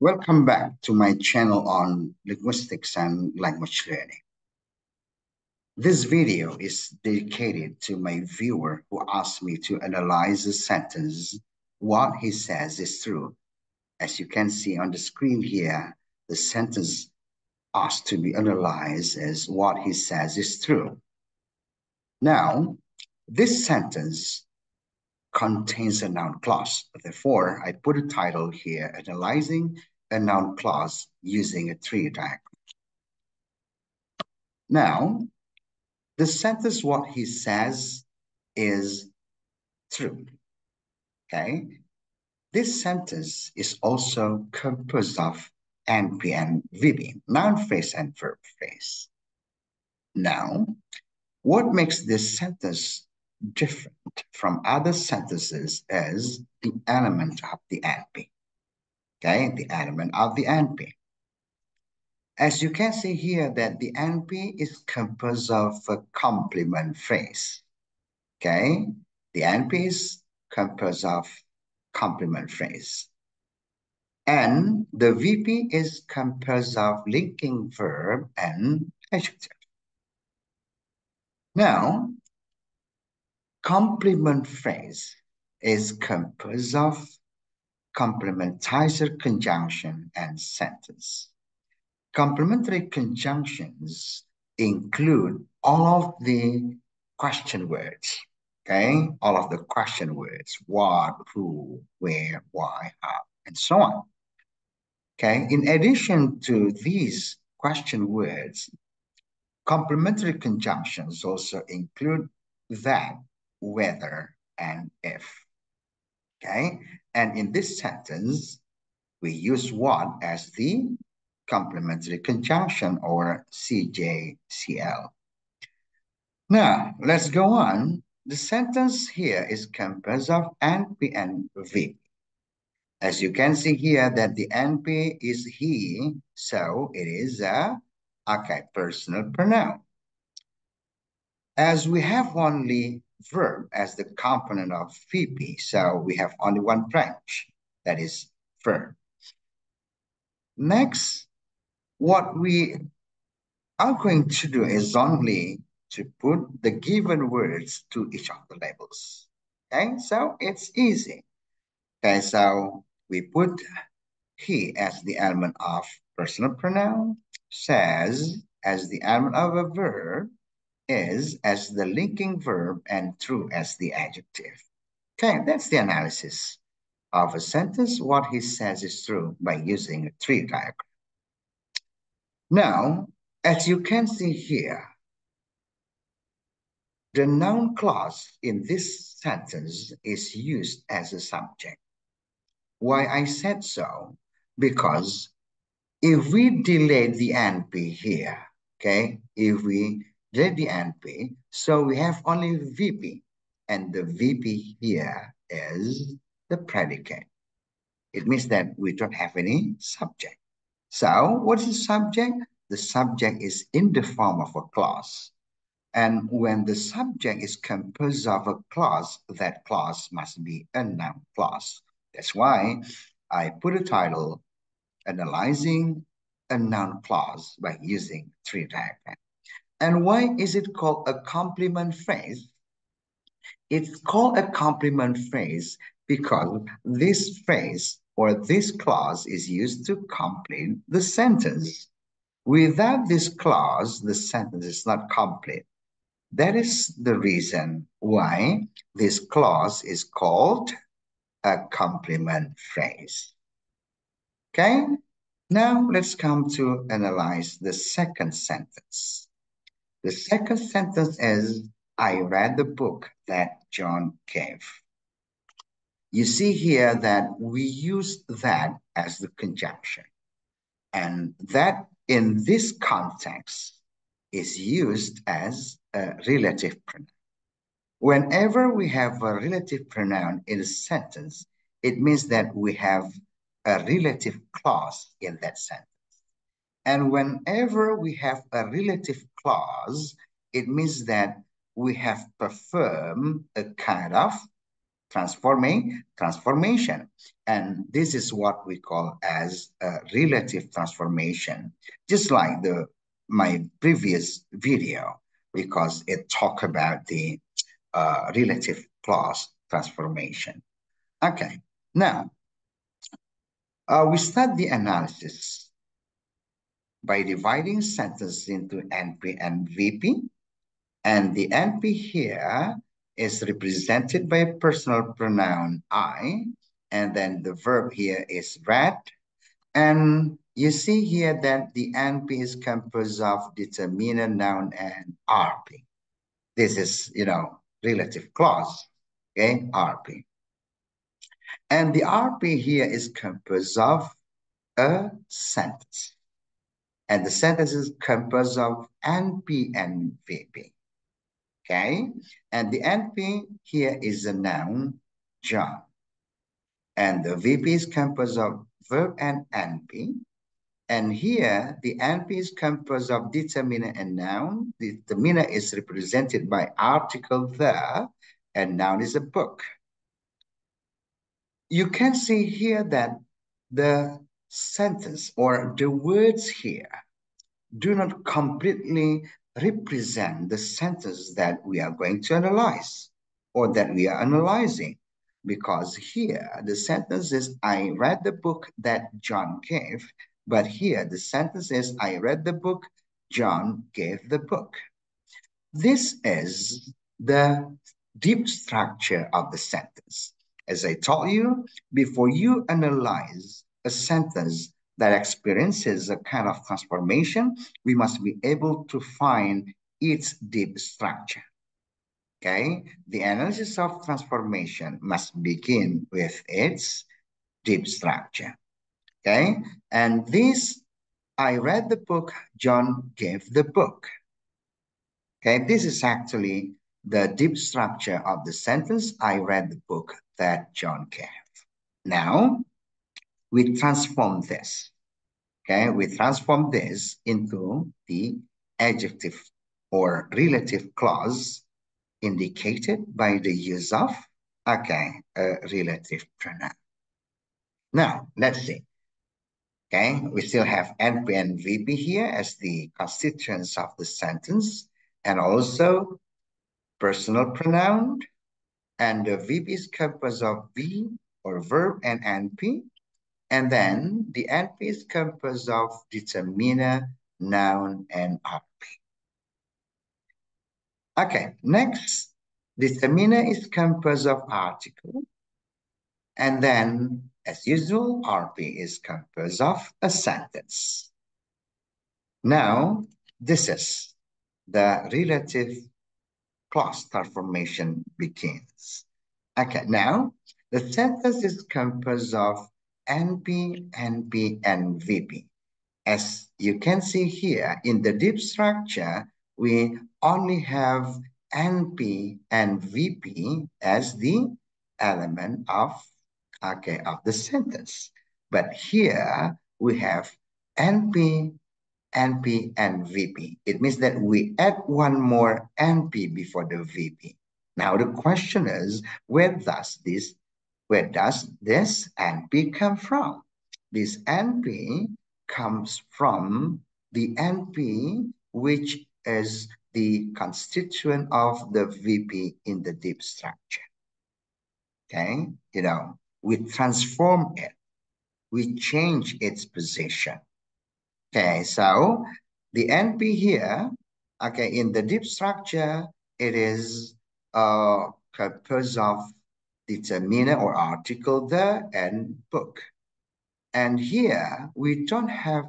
Welcome back to my channel on linguistics and language learning. This video is dedicated to my viewer who asked me to analyze a sentence. What he says is true. As you can see on the screen here, the sentence asked to be analyzed as what he says is true. Now, this sentence contains a noun clause. Therefore, I put a title here, Analyzing a Noun Clause using a tree diagram. Now, the sentence what he says is true. Okay? This sentence is also composed of NP and VP, noun phrase and verb phrase. Now, what makes this sentence different from other sentences is the element of the NP. Okay, the element of the NP. As you can see here that the NP is composed of a complement phrase. Okay, the NP is composed of complement phrase. And the VP is composed of linking verb and adjective. Now, complement phrase is composed of complementizer conjunction and sentence. Complementary conjunctions include all of the question words, okay? All of the question words, what, who, where, why, how, and so on. Okay, in addition to these question words, complementary conjunctions also include that, whether, and if. Okay, and in this sentence, we use what as the complementary conjunction or CJCL. Now, let's go on. The sentence here is composed of NP and VP. As you can see here that the NP is he, so it is a okay, personal pronoun. As we have only verb as the component of VP. So we have only one branch, that is verb. Next, what we are going to do is only to put the given words to each of the labels. Okay, so it's easy. Okay, so we put he as the element of personal pronoun, says as the element of a verb, is as the linking verb and true as the adjective. Okay, that's the analysis of a sentence. What he says is true by using a tree diagram. Now, as you can see here, the noun clause in this sentence is used as a subject. Why I said so? Because if we delete the NP here, okay, if we the NP. So we have only VP, and the VP here is the predicate. It means that we don't have any subject. So what is the subject? The subject is in the form of a clause. And when the subject is composed of a clause, that clause must be a noun clause. That's why I put a title, Analyzing a Noun Clause by using tree diagram. And why is it called a complement phrase? It's called a complement phrase because this phrase or this clause is used to complete the sentence. Without this clause, the sentence is not complete. That is the reason why this clause is called a complement phrase. Okay, now let's come to analyze the second sentence. The second sentence is, I read the book that John gave. You see here that we use that as the conjunction. And that in this context is used as a relative pronoun. Whenever we have a relative pronoun in a sentence, it means that we have a relative clause in that sentence. And whenever we have a relative clause, it means that we have performed a kind of transforming transformation. And this is what we call as a relative transformation, just like the my previous video, because it talked about the uh, relative clause transformation. Okay, now uh, we start the analysis by dividing sentence into NP and VP. And the NP here is represented by a personal pronoun I, and then the verb here is read. And you see here that the NP is composed of determiner, noun, and RP. This is, you know, relative clause, okay, RP. And the RP here is composed of a sentence. And the sentence is composed of NP and VP. Okay? And the NP here is a noun, John. And the VP is composed of verb and NP. And here, the NP is composed of determiner and noun. The determiner is represented by article the, and noun is a book. You can see here that the sentence or the words here do not completely represent the sentence that we are going to analyze or that we are analyzing. Because here the sentence is, I read the book that John gave, but here the sentence is, I read the book, John gave the book. This is the deep structure of the sentence. As I told you, before you analyze a sentence that experiences a kind of transformation, we must be able to find its deep structure. Okay, the analysis of transformation must begin with its deep structure. Okay, and this, I read the book, John gave the book. Okay, this is actually the deep structure of the sentence, I read the book that John gave. Now, we transform this. Okay, we transform this into the adjective or relative clause indicated by the use of, okay, a relative pronoun. Now, let's see. Okay, we still have NP and VP here as the constituents of the sentence and also personal pronoun and the VP is composed of V or verb and NP and then the NP is composed of determiner, noun, and RP. Okay, next, determiner is composed of article. And then, as usual, RP is composed of a sentence. Now, this is the relative clause transformation begins. Okay, now, the sentence is composed of NP, NP, and VP. As you can see here, in the deep structure, we only have NP and VP as the element of, okay, of the sentence. But here we have NP, NP, and VP. It means that we add one more NP before the VP. Now the question is, where does this where does this NP come from? This NP comes from the NP, which is the constituent of the VP in the deep structure. Okay, you know, we transform it, we change its position. Okay, so the NP here, okay, in the deep structure, it is uh, composed of determiner or article the and book. And here we don't have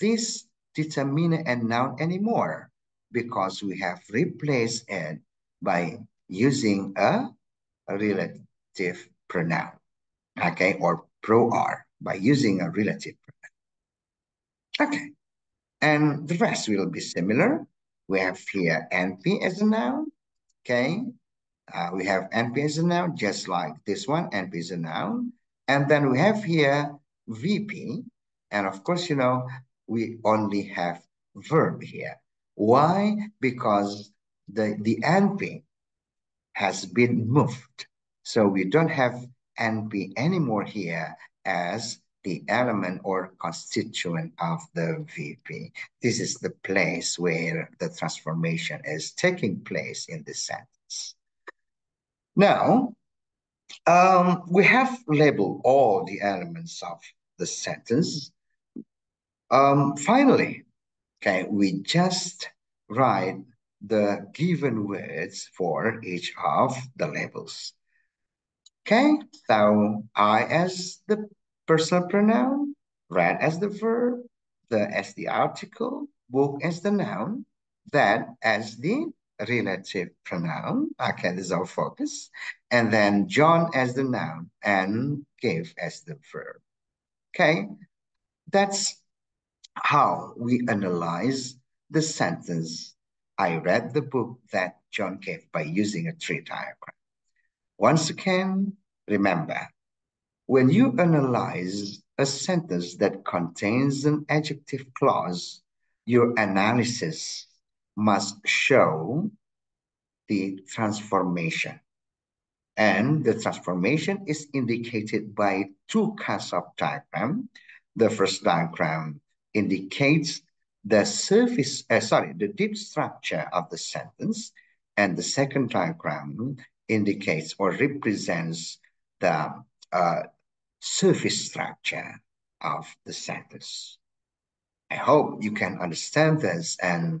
this determiner and noun anymore because we have replaced it by using a, relative pronoun, okay, or pro-R by using a relative pronoun. Okay, and the rest will be similar. We have here NP as a noun, okay, uh, we have NP as a noun, just like this one, NP is a noun. And then we have here VP. And of course, you know, we only have verb here. Why? Because the, the NP has been moved. So we don't have NP anymore here as the element or constituent of the VP. This is the place where the transformation is taking place in the sentence. Now, um, we have labeled all the elements of the sentence. Um, finally, okay, we just write the given words for each of the labels. Okay, so I as the personal pronoun, read as the verb, the as the article, book as the noun, that as the relative pronoun. Okay, this is our focus. And then John as the noun and gave as the verb. Okay, that's how we analyze the sentence. I read the book that John gave by using a tree diagram. Once again, remember, when you analyze a sentence that contains an adjective clause, your analysis must show the transformation. And the transformation is indicated by two kinds of diagram. The first diagram indicates the surface, uh, sorry, the deep structure of the sentence. And the second diagram indicates or represents the uh, surface structure of the sentence. I hope you can understand this and